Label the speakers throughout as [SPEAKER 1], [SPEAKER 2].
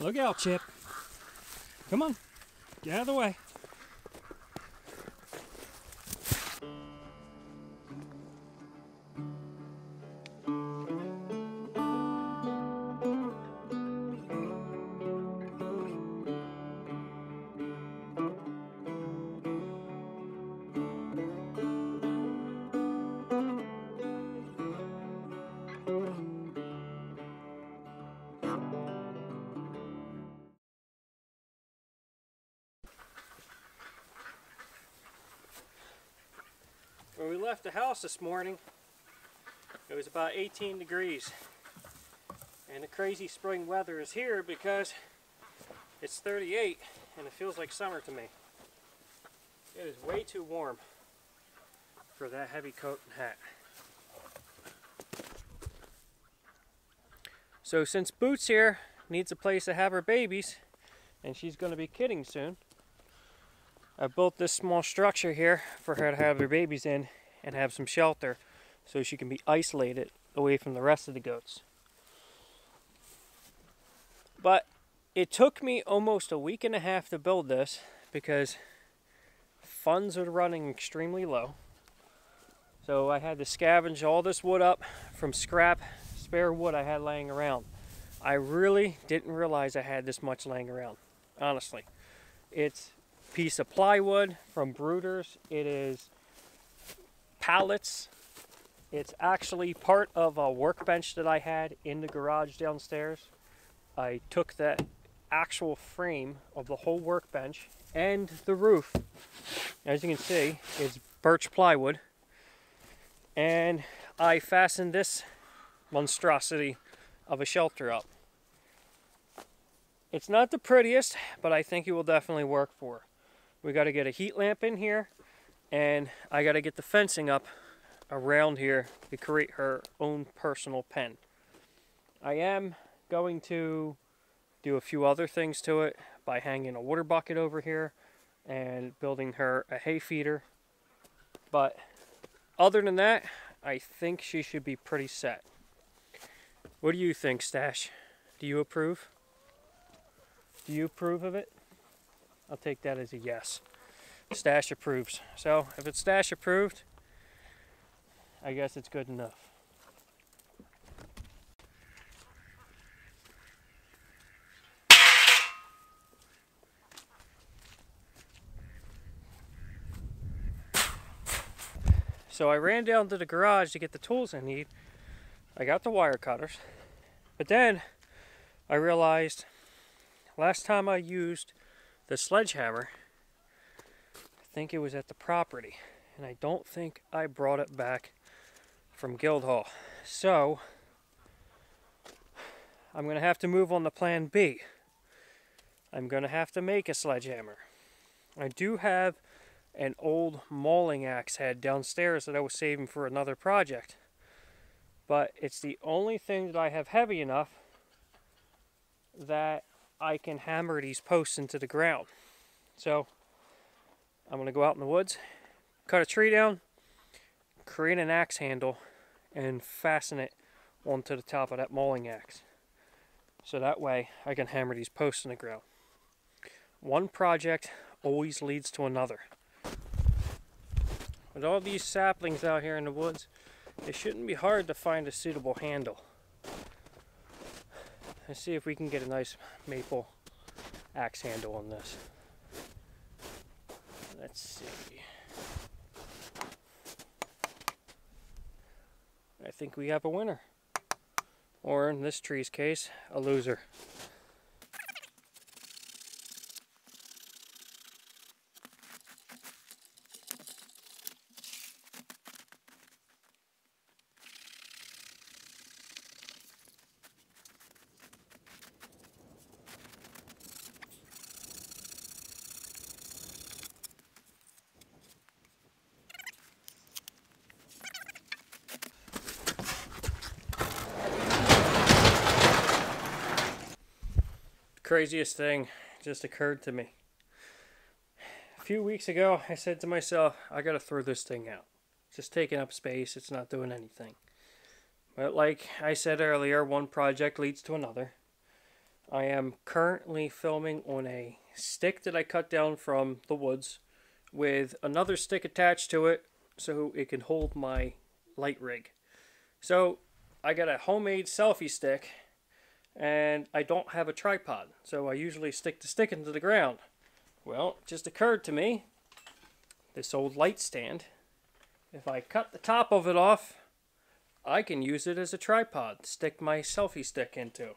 [SPEAKER 1] Look out, Chip. Come on. Get out of the way. Left the house this morning, it was about 18 degrees. And the crazy spring weather is here because it's 38 and it feels like summer to me. It is way too warm for that heavy coat and hat. So since Boots here needs a place to have her babies, and she's going to be kidding soon, I built this small structure here for her to have her babies in and have some shelter so she can be isolated away from the rest of the goats. But it took me almost a week and a half to build this because funds are running extremely low. So I had to scavenge all this wood up from scrap spare wood I had laying around. I really didn't realize I had this much laying around, honestly. It's piece of plywood from Bruders. It is pallets. It's actually part of a workbench that I had in the garage downstairs. I took that actual frame of the whole workbench and the roof, as you can see, is birch plywood. And I fastened this monstrosity of a shelter up. It's not the prettiest, but I think it will definitely work for. We got to get a heat lamp in here, and I got to get the fencing up around here to create her own personal pen. I am going to do a few other things to it by hanging a water bucket over here and building her a hay feeder. But other than that, I think she should be pretty set. What do you think, Stash? Do you approve? Do you approve of it? I'll take that as a yes. Stash approves. So if it's Stash approved, I guess it's good enough. So I ran down to the garage to get the tools I need. I got the wire cutters. But then I realized last time I used the sledgehammer, think it was at the property. And I don't think I brought it back from Guildhall. So I'm going to have to move on to plan B. I'm going to have to make a sledgehammer. I do have an old mauling axe head downstairs that I was saving for another project. But it's the only thing that I have heavy enough that I can hammer these posts into the ground. So I'm going to go out in the woods, cut a tree down, create an axe handle, and fasten it onto the top of that mauling axe. So that way I can hammer these posts in the ground. One project always leads to another. With all these saplings out here in the woods, it shouldn't be hard to find a suitable handle. Let's see if we can get a nice maple axe handle on this. Let's see. I think we have a winner. Or in this tree's case, a loser. Craziest thing just occurred to me. A few weeks ago, I said to myself, I gotta throw this thing out. It's just taking up space, it's not doing anything. But like I said earlier, one project leads to another. I am currently filming on a stick that I cut down from the woods with another stick attached to it so it can hold my light rig. So I got a homemade selfie stick and I don't have a tripod. So I usually stick the stick into the ground. Well, it just occurred to me, this old light stand, if I cut the top of it off, I can use it as a tripod, stick my selfie stick into.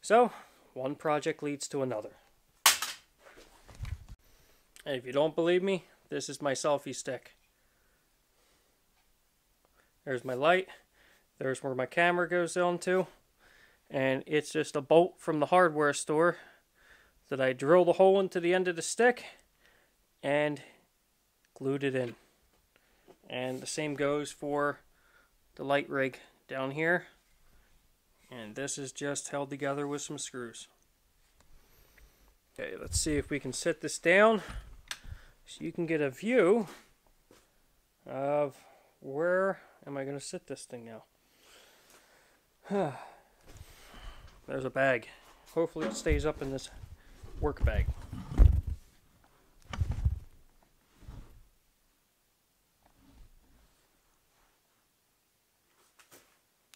[SPEAKER 1] So, one project leads to another. And if you don't believe me, this is my selfie stick. There's my light. There's where my camera goes onto. And it's just a bolt from the hardware store that I drilled a hole into the end of the stick and glued it in. And the same goes for the light rig down here. And this is just held together with some screws. Okay, let's see if we can set this down so you can get a view of where am I going to sit this thing now. There's a bag. Hopefully it stays up in this work bag.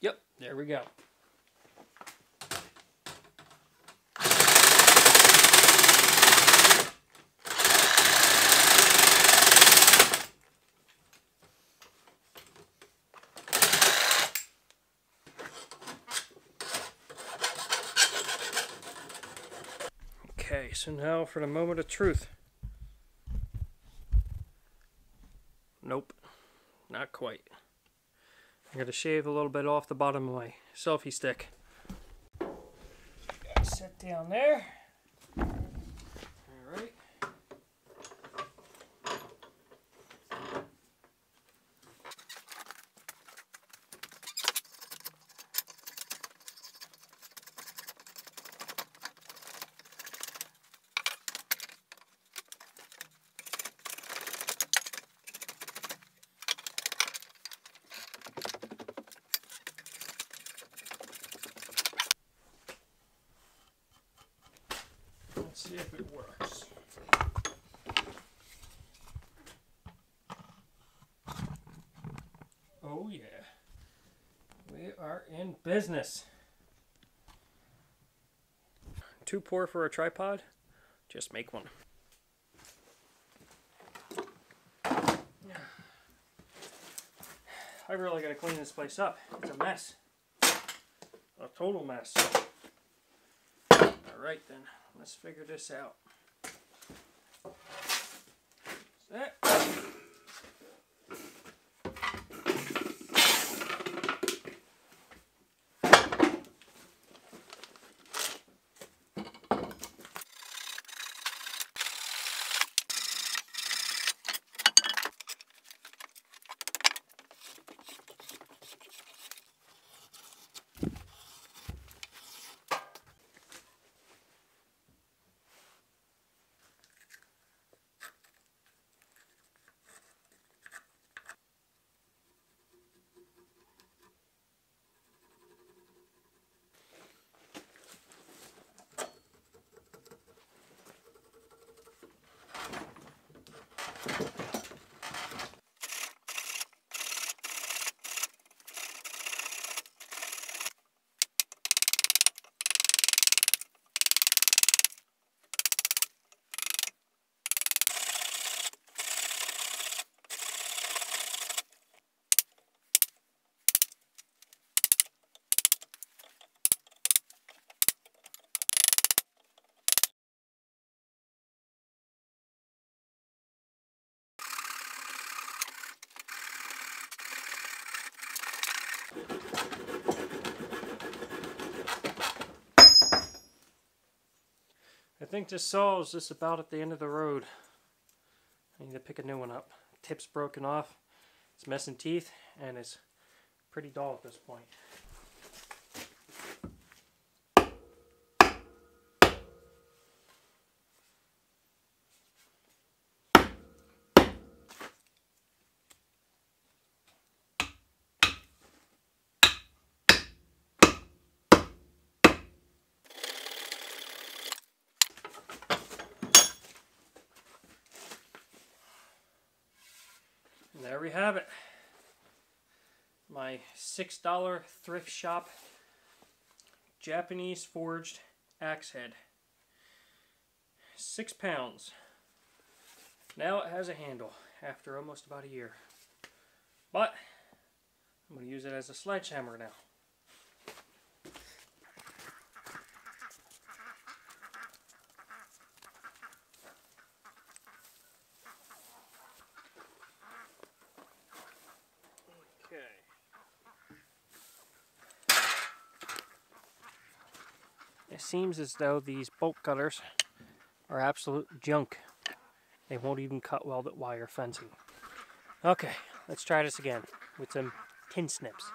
[SPEAKER 1] Yep, there we go. So now for the moment of truth. Nope, not quite. I gotta shave a little bit off the bottom of my selfie stick. Set down there. Alright. Let's see if it works. Oh yeah. We are in business. Too poor for a tripod? Just make one. I really gotta clean this place up. It's a mess. A total mess. Alright then, let's figure this out. Set. I think this saw is just about at the end of the road. I need to pick a new one up. Tip's broken off, it's missing teeth, and it's pretty dull at this point. Have it. My $6 thrift shop Japanese forged axe head. Six pounds. Now it has a handle after almost about a year. But I'm going to use it as a sledgehammer now. It seems as though these bolt cutters are absolute junk. They won't even cut welded wire fencing. Okay, let's try this again with some tin snips.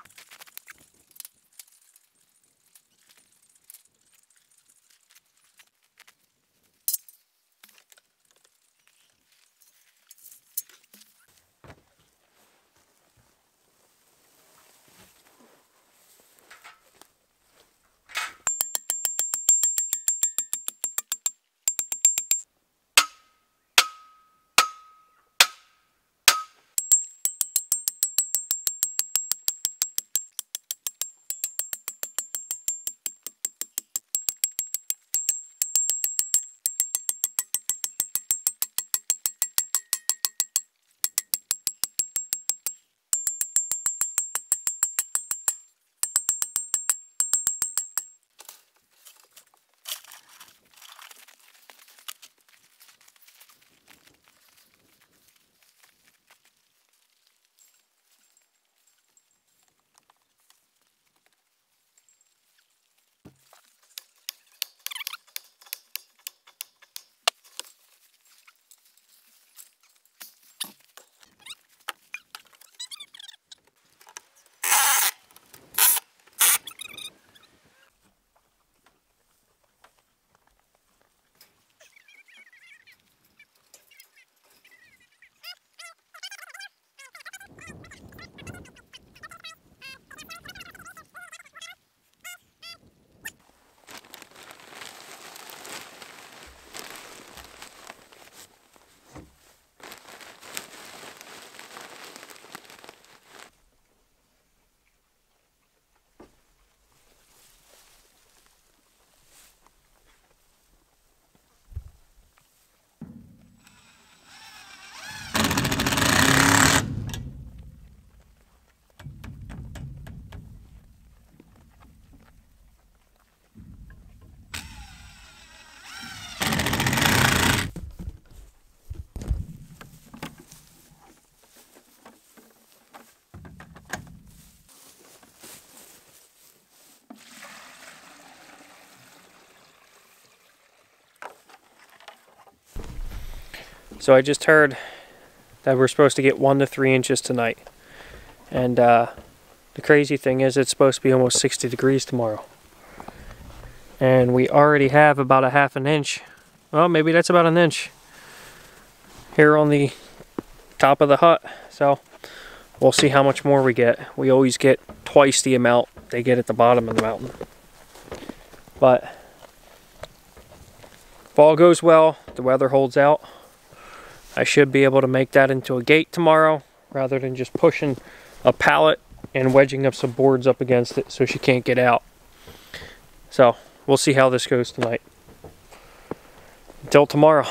[SPEAKER 1] So I just heard that we're supposed to get one to three inches tonight. And uh, the crazy thing is it's supposed to be almost 60 degrees tomorrow. And we already have about a half an inch. Well, maybe that's about an inch here on the top of the hut. So we'll see how much more we get. We always get twice the amount they get at the bottom of the mountain. But if all goes well, the weather holds out, I should be able to make that into a gate tomorrow rather than just pushing a pallet and wedging up some boards up against it so she can't get out. So we'll see how this goes tonight. Until tomorrow.